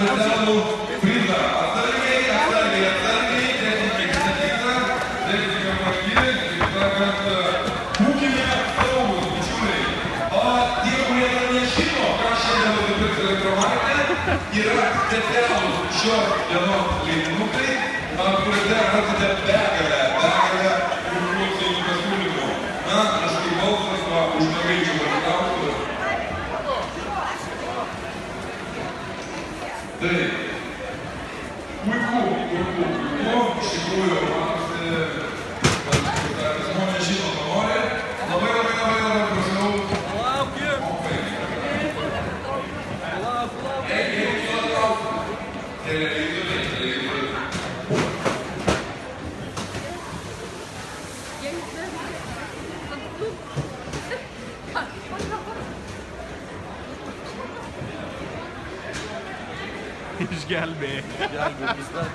Светлану Фриза. Atsargiai, atsargiai, atsargiai, netikėkite tikrą, netikėkite marškinį, kaip sakant, būkime saugūs, bičiuliai. O tie, kurie dar nežino, ką šiandien nusipirks elektromarkė, yra specialūs šios dienos leidinukai, kuriuose rasite begalę, begalę užklausinių pasiūlymų. Na, aš kaip balsas, va, už mergaičių vardą. Далі. Кульку, кульку, кульку, шикую, розмовні жінок на морі. Лови, лови, лови, лови, проснув. Ей, ей, ей, ей, Я не знаю, как тут. Hiç gelme. Gelme bizden.